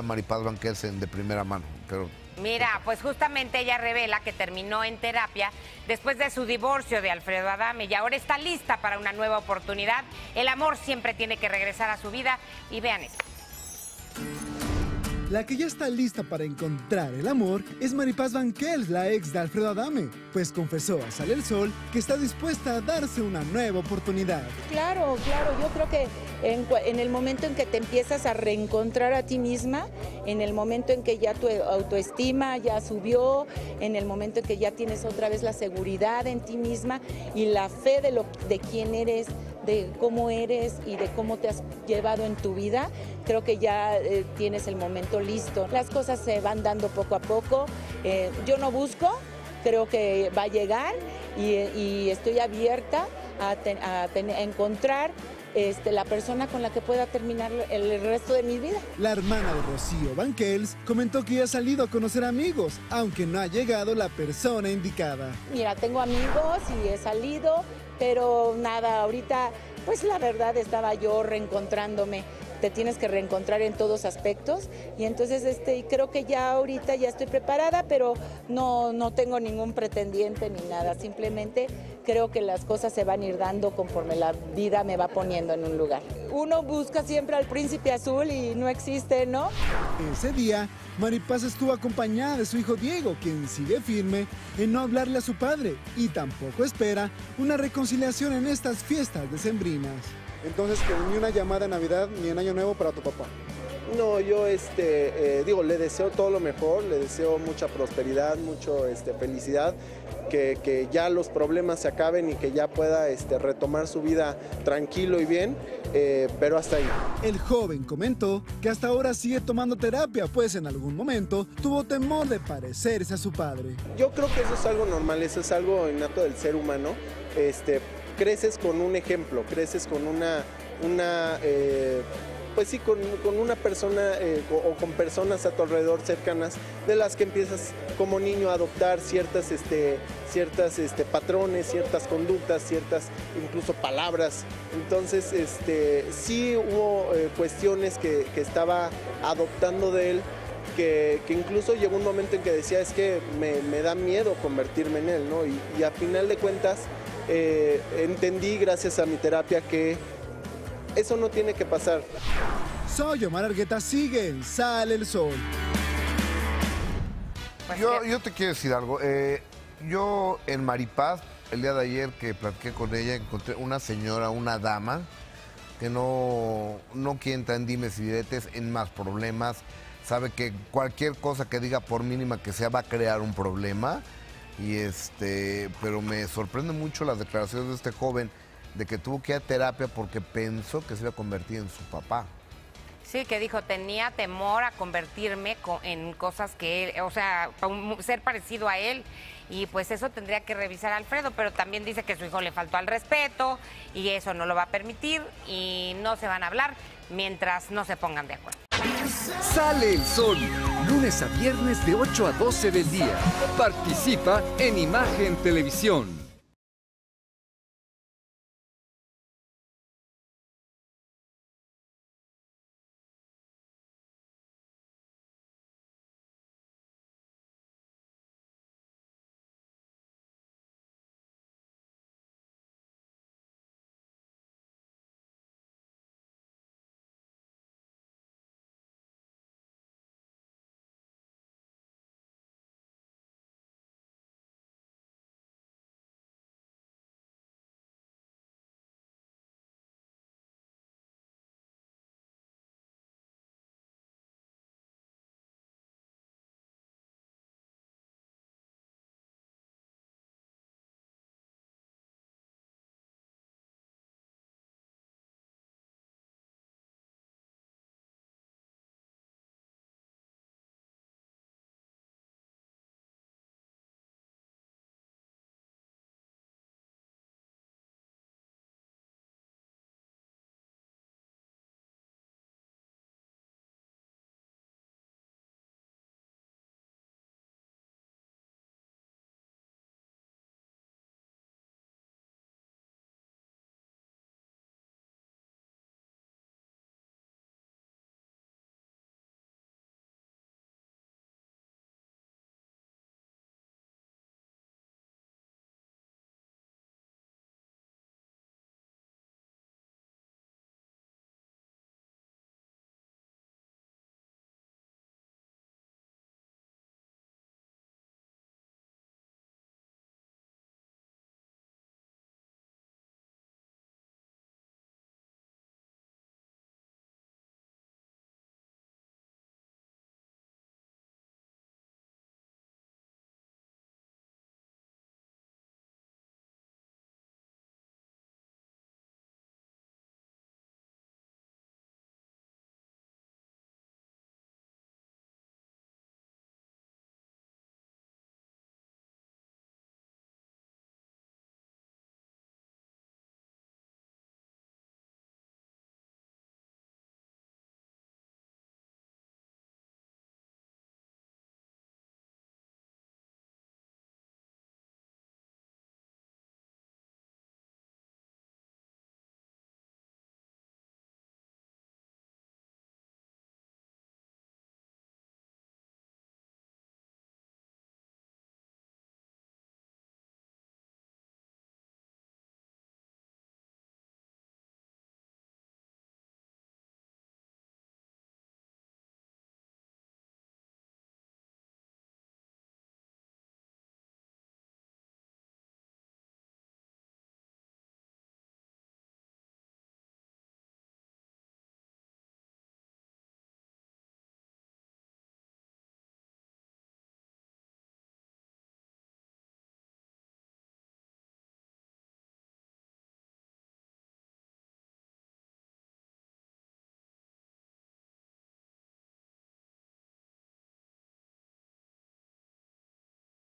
a Maripaz Banquels de primera mano, pero Mira, pues justamente ella revela que terminó en terapia después de su divorcio de Alfredo Adame y ahora está lista para una nueva oportunidad. El amor siempre tiene que regresar a su vida y vean esto. La que ya está lista para encontrar el amor es Maripaz Banquels, la ex de Alfredo Adame, pues confesó a Sale el Sol que está dispuesta a darse una nueva oportunidad. Claro, claro, yo creo que en, el momento en que te empiezas a reencontrar a ti misma, en el momento en que ya tu autoestima ya subió, en el momento en que ya tienes otra vez la seguridad en ti misma y la fe de, lo, de quién eres, de cómo eres y de cómo te has llevado en tu vida, creo que ya eh, tienes el momento listo. Las cosas se van dando poco a poco. Eh, yo no busco, creo que va a llegar y, y estoy abierta a, ten- a ten- a encontrar este, la persona con la que pueda terminar el resto de mi vida. La hermana de Rocío Banquels comentó que ya ha salido a conocer amigos, aunque no ha llegado la persona indicada. Mira, tengo amigos y he salido, pero nada, ahorita, pues la verdad estaba yo reencontrándome. Te tienes que reencontrar en todos aspectos y entonces este creo que ya ahorita ya estoy preparada, pero no no tengo ningún pretendiente ni nada, simplemente creo que las cosas se van a ir dando conforme la vida me va poniendo en un lugar. Uno busca siempre al príncipe azul y no existe, ¿no? Ese día, Maripaz estuvo acompañada de su hijo Diego, quien sigue firme en no hablarle a su padre y tampoco espera una reconciliación en estas fiestas decembrinas. Entonces, que ni una llamada en Navidad ni en Año Nuevo para tu papá. No, yo este, eh, digo, le deseo todo lo mejor, le deseo mucha prosperidad, mucho este, felicidad, que, que ya los problemas se acaben y que ya pueda este, retomar su vida tranquilo y bien, eh, pero hasta ahí. El joven comentó que hasta ahora sigue tomando terapia, pues en algún momento tuvo temor de parecerse a su padre. Yo creo que eso es algo normal, eso es algo innato del ser humano. Este, creces con un ejemplo, creces con una, una eh, pues sí, con, con una persona eh, o, o con personas a tu alrededor cercanas de las que empiezas como niño a adoptar ciertas, este, ciertas este, patrones, ciertas conductas, ciertas incluso palabras. Entonces, este, sí hubo eh, cuestiones que, que estaba adoptando de él que, que incluso llegó un momento en que decía es que me, me da miedo convertirme en él, ¿no? Y, y a final de cuentas eh, entendí gracias a mi terapia que eso no tiene que pasar. Soy Omar Argueta, sigue en Sale el Sol. Pues yo, yo te quiero decir algo. eh, yo en Maripaz, el día de ayer que platiqué con ella, encontré una señora, una dama, que no, no quiere entrar en dimes y diretes, en más problemas. Sabe que cualquier cosa que diga, por mínima que sea, va a crear un problema. Y este, pero me sorprende mucho las declaraciones de este joven de que tuvo que ir a terapia porque pensó que se iba a convertir en su papá. Sí, que dijo, tenía temor a convertirme co- en cosas que él, o sea, ser parecido a él. Y pues eso tendría que revisar Alfredo, pero también dice que su hijo le faltó al respeto y eso no lo va a permitir y no se van a hablar mientras no se pongan de acuerdo. Sale el sol, lunes a viernes de 8 a 12 del día. Participa en Imagen Televisión.